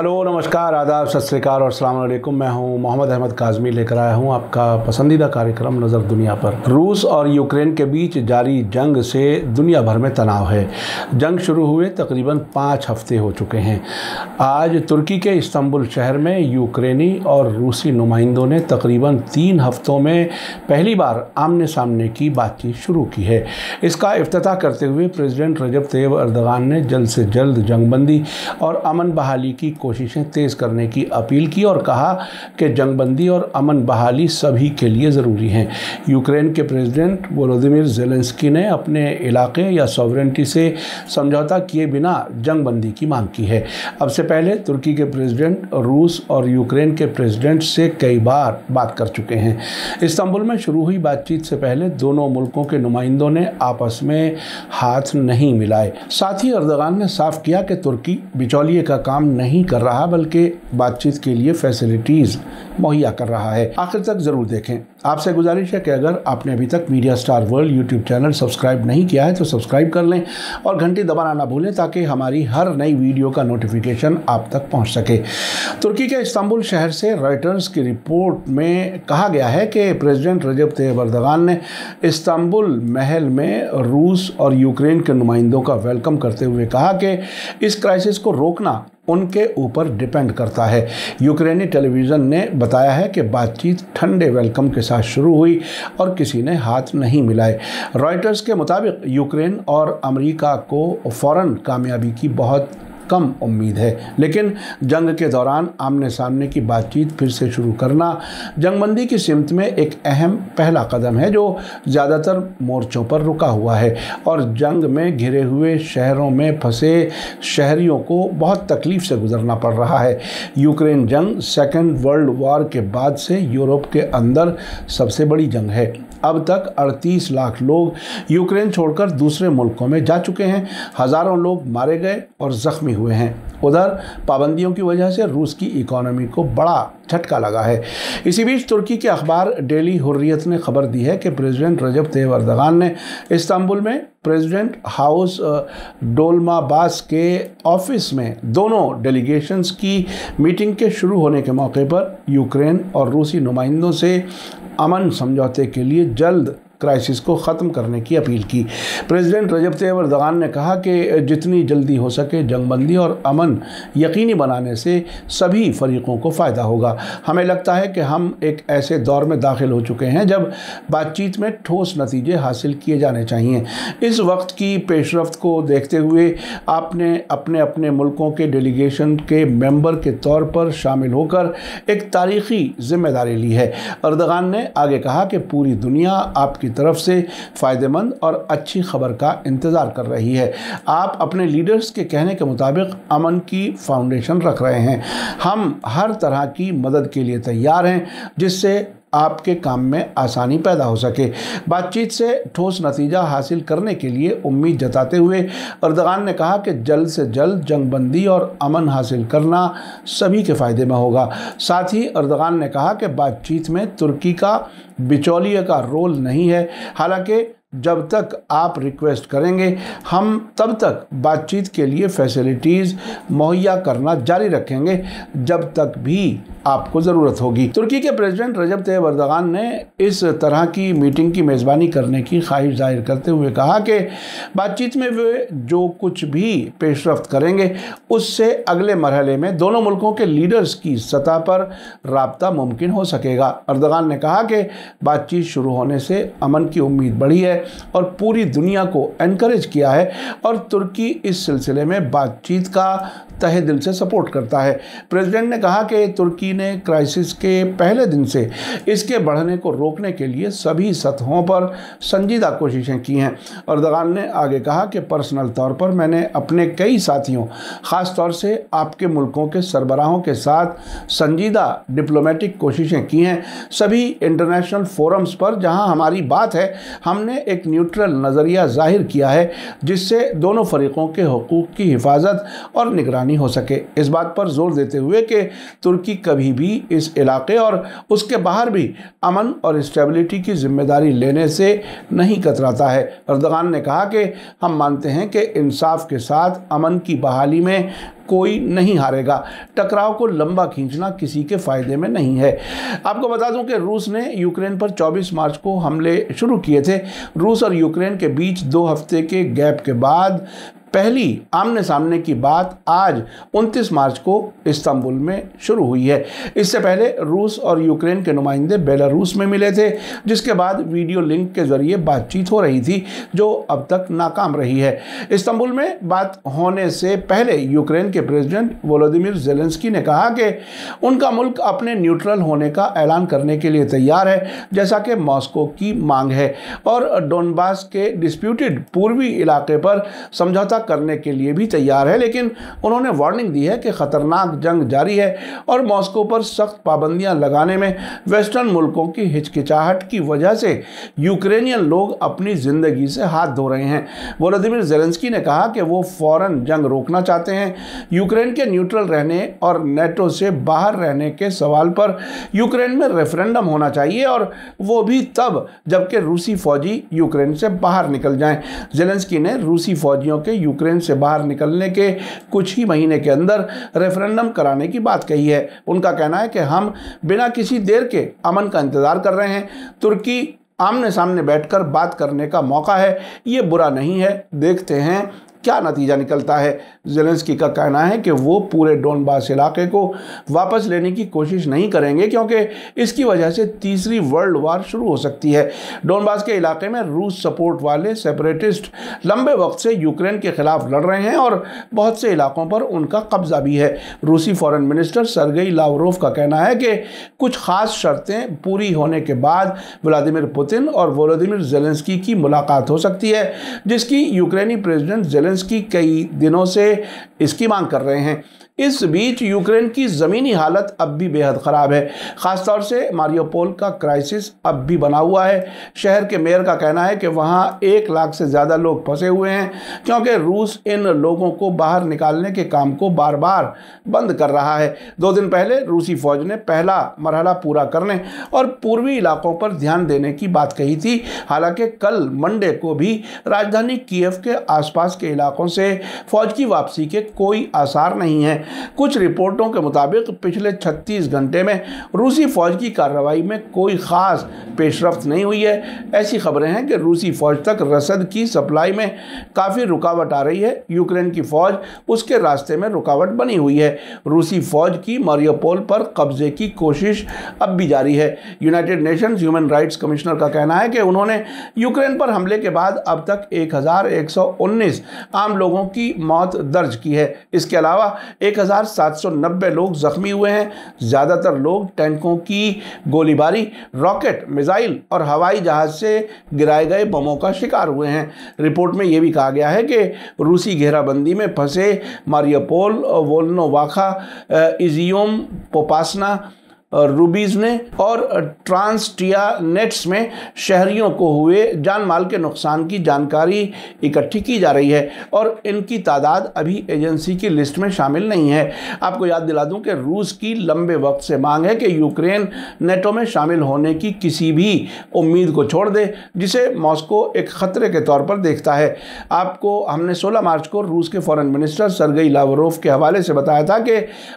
Hello, नमस्कार, आदाब, सत श्रीकाल और अस्सलाम वालेकुम। मैं हूँ मोहम्मद अहमद काजमी लेकर आया हूँ आपका पसंदीदा कार्यक्रम नज़र दुनिया पर। रूस और यूक्रेन के बीच जारी जंग से दुनिया भर में तनाव है। जंग शुरू हुए तकरीबन पाँच हफ़्ते हो चुके हैं। आज तुर्की के इस्तंबुल शहर में यूक्रेनी और रूसी नुमाइंदों ने तकरीबन तीन हफ्तों में पहली बार आमने सामने की बातचीत शुरू की है। इसका अफ्ताह करते हुए प्रेसिडेंट रजब तैयब अर्दगान ने जल्द से जल्द जंगबंदी और अमन बहाली की तेज़ करने की अपील की और कहा कि जंगबंदी और अमन बहाली सभी के लिए ज़रूरी हैं। यूक्रेन के प्रेसिडेंट वोलोदिमिर जेलेंस्की ने अपने इलाके या सॉवरेंटी से समझौता किए बिना जंगबंदी की मांग की है। अब से पहले तुर्की के प्रेसिडेंट, रूस और यूक्रेन के प्रेसिडेंट से कई बार बात कर चुके हैं। इस्तंबुल में शुरू हुई बातचीत से पहले दोनों मुल्कों के नुमाइंदों ने आपस में हाथ नहीं मिलाए। साथ ही अर्दगान ने साफ़ किया कि तुर्की बिचौलिए का काम नहीं कर रहा बल्कि बातचीत के लिए फैसिलिटीज़ मुहैया कर रहा है। आखिर तक ज़रूर देखें। आपसे गुजारिश है कि अगर आपने अभी तक Media Star World YouTube channel subscribe नहीं किया है तो सब्सक्राइब कर लें और घंटी दबाना ना भूलें ताकि हमारी हर नई वीडियो का नोटिफिकेशन आप तक पहुँच सके। तुर्की के इस्तांबुल शहर से रॉयटर्स की रिपोर्ट में कहा गया है कि प्रेसिडेंट रजब तैयब अर्दगान ने इस्तांबुल महल में रूस और यूक्रेन के नुमाइंदों का वेलकम करते हुए कहा कि इस क्राइसिस को रोकना उनके ऊपर डिपेंड करता है। यूक्रेनी टेलीविज़न ने बताया है कि बातचीत ठंडे वेलकम के साथ शुरू हुई और किसी ने हाथ नहीं मिलाए। रॉयटर्स के मुताबिक यूक्रेन और अमेरिका को फ़ौरन कामयाबी की बहुत कम उम्मीद है। लेकिन जंग के दौरान आमने सामने की बातचीत फिर से शुरू करना जंगबंदी की सिमत में एक अहम पहला कदम है, जो ज़्यादातर मोर्चों पर रुका हुआ है। और जंग में घिरे हुए शहरों में फंसे शहरियों को बहुत तकलीफ़ से गुजरना पड़ रहा है। यूक्रेन जंग सेकेंड वर्ल्ड वॉर के बाद से यूरोप के अंदर सबसे बड़ी जंग है। अब तक 38 लाख लोग यूक्रेन छोड़कर दूसरे मुल्कों में जा चुके हैं। हज़ारों लोग मारे गए और ज़ख्मी हुए हैं। उधर पाबंदियों की वजह से रूस की इकोनॉमी को बड़ा झटका लगा है। इसी बीच तुर्की के अखबार डेली हुर्रियत ने खबर दी है कि प्रेसिडेंट रजब तैयब अर्दगान ने इस्तांबुल में प्रेसिडेंट हाउस डोलमाबास के ऑफ़िस में दोनों डेलीगेशंस की मीटिंग के शुरू होने के मौके पर यूक्रेन और रूसी नुमाइंदों से अमन समझौते के लिए जल्द क्राइसिस को ख़त्म करने की अपील की। प्रेसिडेंट रजब तैयब अर्दगान ने कहा कि जितनी जल्दी हो सके जंगबंदी और अमन यकीनी बनाने से सभी फरीक़ों को फ़ायदा होगा। हमें लगता है कि हम एक ऐसे दौर में दाखिल हो चुके हैं जब बातचीत में ठोस नतीजे हासिल किए जाने चाहिए। इस वक्त की पेशरफ को देखते हुए आपने अपने अपने मुल्कों के डेलीगेशन के मेंबर के तौर पर शामिल होकर एक तारीख़ी ज़िम्मेदारी ली है। अर्दगान ने आगे कहा कि पूरी दुनिया आपकी की तरफ़ से फ़ायदेमंद और अच्छी खबर का इंतज़ार कर रही है। आप अपने लीडर्स के कहने के मुताबिक अमन की फाउंडेशन रख रहे हैं। हम हर तरह की मदद के लिए तैयार हैं, जिससे आपके काम में आसानी पैदा हो सके। बातचीत से ठोस नतीजा हासिल करने के लिए उम्मीद जताते हुए अर्दगान ने कहा कि जल्द से जल्द जंगबंदी और अमन हासिल करना सभी के फ़ायदे में होगा। साथ ही अर्दगान ने कहा कि बातचीत में तुर्की का बिचौलिए का रोल नहीं है। हालाँकि जब तक आप रिक्वेस्ट करेंगे, हम तब तक बातचीत के लिए फैसिलिटीज़ मुहैया करना जारी रखेंगे, जब तक भी आपको ज़रूरत होगी। तुर्की के प्रेसिडेंट रजब तैयब अर्दगान ने इस तरह की मीटिंग की मेज़बानी करने की ख्वाहिश ज़ाहिर करते हुए कहा कि बातचीत में वे जो कुछ भी पेशरफ करेंगे, उससे अगले मरहले में दोनों मुल्कों के लीडर्स की सतह पर रबता मुमकिन हो सकेगा। अर्दगान ने कहा कि बातचीत शुरू होने से अमन की उम्मीद बढ़ी है और पूरी दुनिया को एनकरेज किया है और तुर्की इस सिलसिले में बातचीत का तहे दिल से सपोर्ट करता है। प्रेसिडेंट ने कहा कि तुर्की ने क्राइसिस के पहले दिन से इसके बढ़ने को रोकने के लिए सभी सतहों पर संजीदा कोशिशें की हैं। अर्दगान ने आगे कहा कि पर्सनल तौर पर मैंने अपने कई साथियों ख़ास तौर से आपके मुल्कों के सरबराहों के साथ संजीदा डिप्लोमेटिक कोशिशें की हैं। सभी इंटरनेशनल फोरम्स पर जहाँ हमारी बात है, हमने एक न्यूट्रल नज़रिया ज़ाहिर किया है, जिससे दोनों फरीक़ों के हकूक़ की हिफाजत और निगरानी हो सके। इस बात पर ज़ोर देते हुए कि तुर्की कभी भी इस इलाके और उसके बाहर भी अमन और स्टेबिलिटी की ज़िम्मेदारी लेने से नहीं कतराता है। अर्दगान ने कहा कि हम मानते हैं कि इंसाफ के साथ अमन की बहाली में कोई नहीं हारेगा। टकराव को लंबा खींचना किसी के फ़ायदे में नहीं है। आपको बता दूँ कि रूस ने यूक्रेन पर 24 मार्च को हमले शुरू किए थे। रूस और यूक्रेन के बीच दो हफ़्ते के गैप के बाद पहली आमने सामने की बात आज 29 मार्च को इस्तांबुल में शुरू हुई है। इससे पहले रूस और यूक्रेन के नुमाइंदे बेलारूस में मिले थे, जिसके बाद वीडियो लिंक के ज़रिए बातचीत हो रही थी, जो अब तक नाकाम रही है। इस्तांबुल में बात होने से पहले यूक्रेन के प्रेसिडेंट वोलोदिमिर जेलेंस्की ने कहा कि उनका मुल्क अपने न्यूट्रल होने का ऐलान करने के लिए तैयार है, जैसा कि मॉस्को की मांग है। और डोनबास के डिस्प्यूटेड पूर्वी इलाके पर समझौता करने के लिए भी तैयार है, लेकिन उन्होंने वार्निंग दी है कि ख़तरनाक जंग जारी है और मॉस्को पर सख्त पाबंदियाँ लगाने में वेस्टर्न मुल्कों की हिचकिचाहट की वजह से यूक्रेनियन लोग अपनी ज़िंदगी से हाथ धो रहे हैं। वोलोदिमिर जेलेंस्की ने कहा कि वो फ़ौरन जंग रोकना चाहते हैं। यूक्रेन के न्यूट्रल रहने और नेटो से बाहर रहने के सवाल पर यूक्रेन में रेफरेंडम होना चाहिए और वो भी तब जबकि रूसी फौजी यूक्रेन से बाहर निकल जाएँ। जेलेंस्की ने रूसी फौजियों के यूक्रेन से बाहर निकलने के कुछ ही महीने के अंदर रेफरेंडम कराने की बात कही है। उनका कहना है कि हम बिना किसी देर के अमन का इंतज़ार कर रहे हैं। तुर्की आमने सामने बैठकर बात करने का मौका है। ये बुरा नहीं है। देखते हैं क्या नतीजा निकलता है? जेलेंस्की का कहना है कि वो पूरे डोनबास इलाके को वापस लेने की कोशिश नहीं करेंगे क्योंकि इसकी वजह से तीसरी वर्ल्ड वार शुरू हो सकती है। डोनबास के इलाके में रूस सपोर्ट वाले सेपरेटिस्ट लंबे वक्त से यूक्रेन के खिलाफ लड़ रहे हैं और बहुत से इलाकों पर उनका कब्जा भी है। रूसी फॉरेन मिनिस्टर सरगई लावरोव का कहना है कि कुछ खास शर्तें पूरी होने के बाद व्लादिमिर पुतिन और वोलोदिमिर जेलेंस्की की मुलाकात हो सकती है, जिसकी यूक्रेनी प्रेसिडेंट जेलेंस्की कई दिनों से इसकी मांग कर रहे हैं। इस बीच यूक्रेन की ज़मीनी हालत अब भी बेहद ख़राब है। ख़ासतौर से मारियोपोल का क्राइसिस अब भी बना हुआ है। शहर के मेयर का कहना है कि वहाँ एक लाख से ज़्यादा लोग फंसे हुए हैं, क्योंकि रूस इन लोगों को बाहर निकालने के काम को बार बार बंद कर रहा है। दो दिन पहले रूसी फौज ने पहला मरहला पूरा करने और पूर्वी इलाकों पर ध्यान देने की बात कही थी। हालाँकि कल मंडे को भी राजधानी कीव के आसपास के इलाकों से फौज की वापसी के कोई आसार नहीं है। कुछ रिपोर्टों के मुताबिक, पिछले 36 घंटे में रूसी फौज की कार्रवाई में कोई ख़ास पेशरफ नहीं हुई है। ऐसी खबरें हैं कि रूसी फौज तक रसद की सप्लाई में काफ़ी रुकावट आ रही है। यूक्रेन की फौज उसके रास्ते में रुकावट बनी हुई है। रूसी फौज की मारियोपोल पर कब्जे की कोशिश अब भी जारी है। United Nation human rights commissioner का कहना है कि उन्होंने यूक्रेन पर हमले के बाद अब तक एक हज़ार एक सौ उन्नीस आम लोगों की मौत दर्ज की है। इसके अलावा एक 1790 लोग जख्मी हुए हैं। ज़्यादातर लोग टैंकों की गोलीबारी, रॉकेट, मिसाइल और हवाई जहाज़ से गिराए गए बमों का शिकार हुए हैं। रिपोर्ट में यह भी कहा गया है कि रूसी घेराबंदी में फंसे मारियापोल, वोलनोवाखा, इजियोम, पोपासना रूबीज ने और ट्रांसटिया नेट्स में शहरियों को हुए जान माल के नुकसान की जानकारी इकट्ठी की जा रही है और इनकी तादाद अभी एजेंसी की लिस्ट में शामिल नहीं है। आपको याद दिला दूँ कि रूस की लंबे वक्त से मांग है कि यूक्रेन नेटो में शामिल होने की किसी भी उम्मीद को छोड़ दे, जिसे मॉस्को एक ख़तरे के तौर पर देखता है। आपको, हमने 16 मार्च को रूस के फॉरेन मिनिस्टर सरगई लावरोव के हवाले से बताया था कि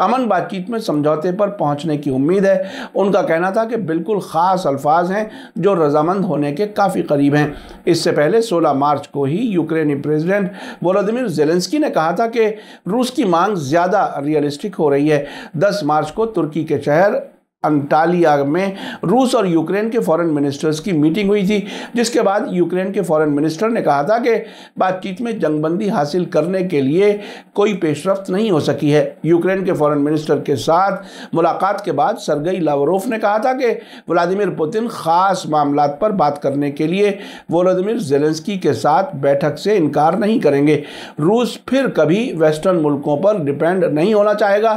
अमन बातचीत में समझौते पर पहुँचने की उम्मीद उम्मीद है। उनका कहना था कि बिल्कुल ख़ास अल्फाज हैं जो रजामंद होने के काफ़ी करीब हैं। इससे पहले 16 मार्च को ही यूक्रेनी प्रेसिडेंट वोलोदिमिर जेलेंस्की ने कहा था कि रूस की मांग ज़्यादा रियलिस्टिक हो रही है। 10 मार्च को तुर्की के शहर अंटालिया में रूस और यूक्रेन के फॉरेन मिनिस्टर्स की मीटिंग हुई थी, जिसके बाद यूक्रेन के फॉरेन मिनिस्टर ने कहा था कि बातचीत में जंगबंदी हासिल करने के लिए कोई पेशरफ नहीं हो सकी है। यूक्रेन के फॉरेन मिनिस्टर के साथ मुलाकात के बाद सरगई लावरोफ ने कहा था कि व्लादिमिर पुतिन ख़ास मामला पर बात करने के लिए वोलोदिमिर जेलेंस्की के साथ बैठक से इनकार नहीं करेंगे। रूस फिर कभी वेस्टर्न मुल्कों पर डिपेंड नहीं होना चाहेगा।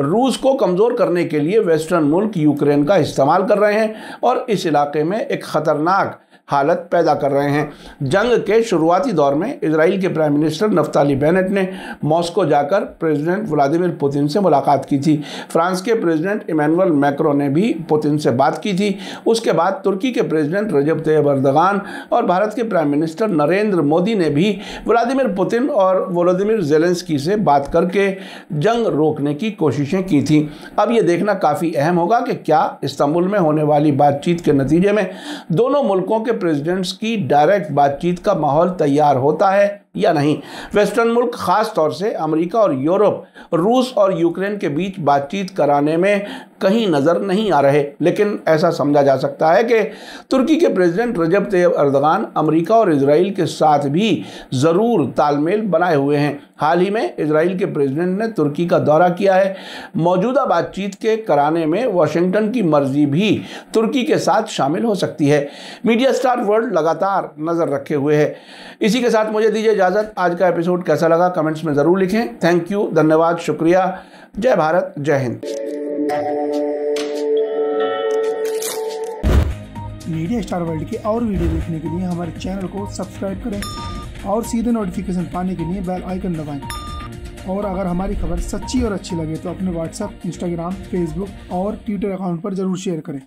रूस को कमज़ोर करने के लिए वेस्टर्न मुल्क यूक्रेन का इस्तेमाल कर रहे हैं और इस इलाके में एक ख़तरनाक हालत पैदा कर रहे हैं। जंग के शुरुआती दौर में इसराइल के प्राइम मिनिस्टर नफ्ताली बेनेट ने मॉस्को जाकर प्रेसिडेंट व्लादिमीर पुतिन से मुलाकात की थी। फ्रांस के प्रेसिडेंट इमानुअल मैक्रो ने भी पुतिन से बात की थी। उसके बाद तुर्की के प्रेसिडेंट रजब तैयब अर्दगान और भारत के प्राइम मिनिस्टर नरेंद्र मोदी ने भी व्लादिमीर पुतिन और वोलोदिमिर जेलेंसकी से बात करके जंग रोकने की कोशिशें की थी। अब ये देखना काफ़ी अहम होगा कि क्या इस्तांबुल में होने वाली बातचीत के नतीजे में दोनों मुल्कों के प्रेसिडेंट्स की डायरेक्ट बातचीत का माहौल तैयार होता है या नहीं? वेस्टर्न मुल्क खास तौर से अमेरिका और यूरोप, रूस और यूक्रेन के बीच बातचीत कराने में कहीं नज़र नहीं आ रहे। लेकिन ऐसा समझा जा सकता है कि तुर्की के president Recep Tayyip Erdogan America और इसराइल के साथ भी ज़रूर तालमेल बनाए हुए हैं। हाल ही में इसराइल के प्रेसिडेंट ने तुर्की का दौरा किया है। मौजूदा बातचीत के कराने में वाशिंगटन की मर्ज़ी भी तुर्की के साथ शामिल हो सकती है। मीडिया स्टार वर्ल्ड लगातार नज़र रखे हुए है। इसी के साथ मुझे दीजिए इजाज़त। आज का एपिसोड कैसा लगा कमेंट्स में ज़रूर लिखें। थैंक यू, धन्यवाद, शुक्रिया। जय भारत, जय हिंद। मीडिया स्टार वर्ल्ड के और वीडियो देखने के लिए हमारे चैनल को सब्सक्राइब करें और सीधे नोटिफिकेशन पाने के लिए बेल आइकन दबाएँ। और अगर हमारी खबर सच्ची और अच्छी लगे तो अपने व्हाट्सएप इंस्टाग्राम फेसबुक और ट्विटर अकाउंट पर ज़रूर शेयर करें।